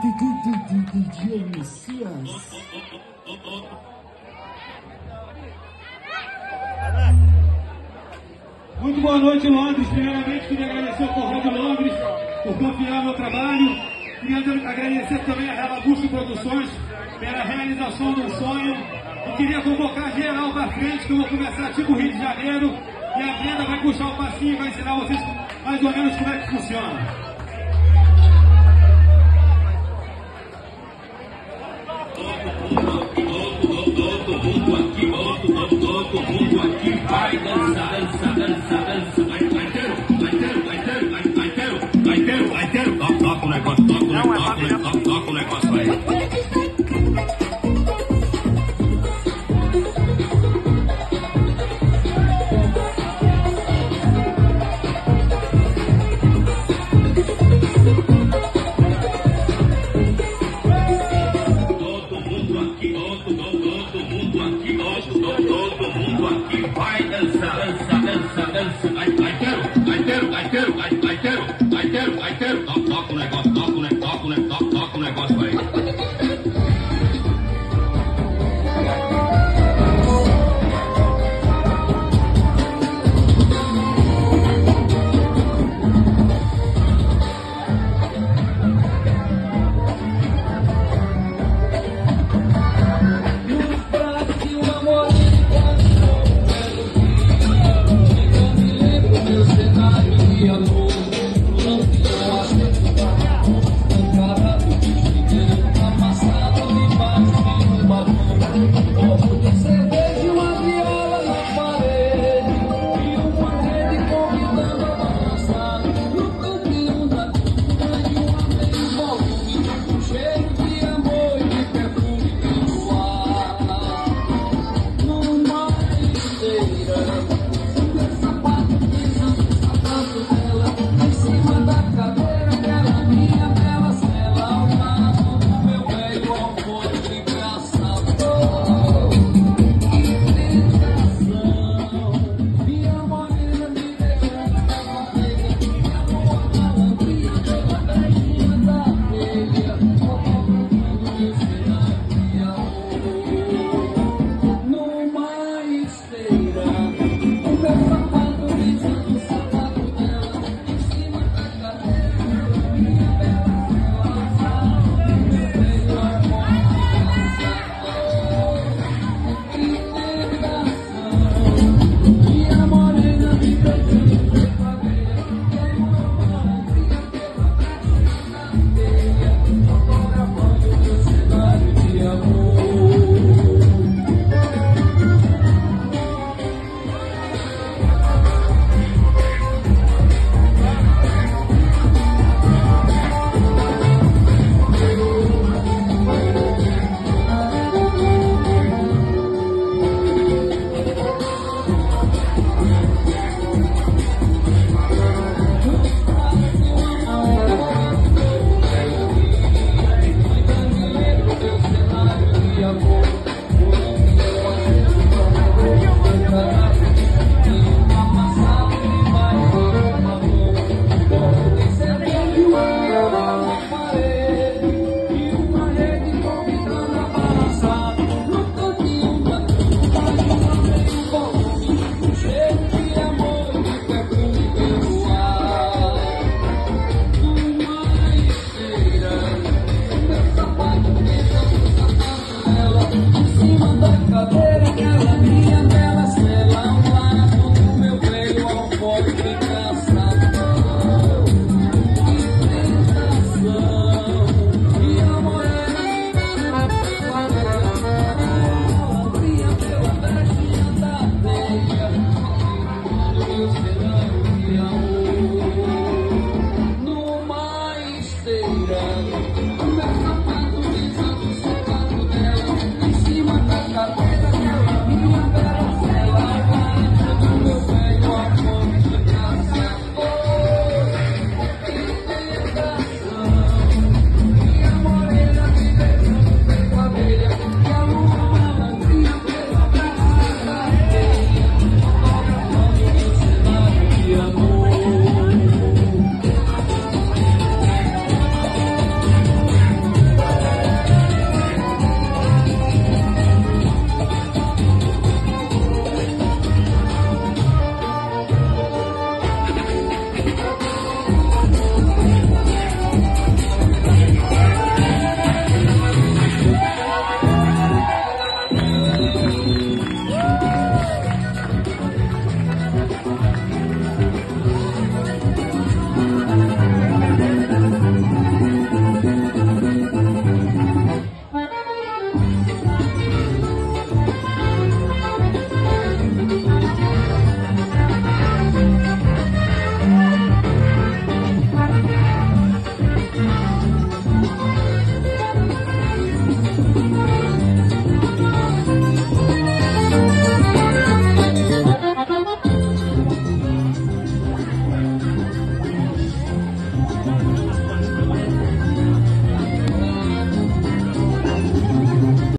DJ Messias. Muito boa noite, Londres. Primeiramente, queria agradecer ao Correio de Londres por confiar no meu trabalho. Queria agradecer também a Relabusto Produções pela realização do sonho. E queria convocar geral para frente, que eu vou começar tipo Rio de Janeiro. E a Brenda vai puxar o passinho e vai ensinar vocês mais ou menos como é que funciona. Why does that? bientôt.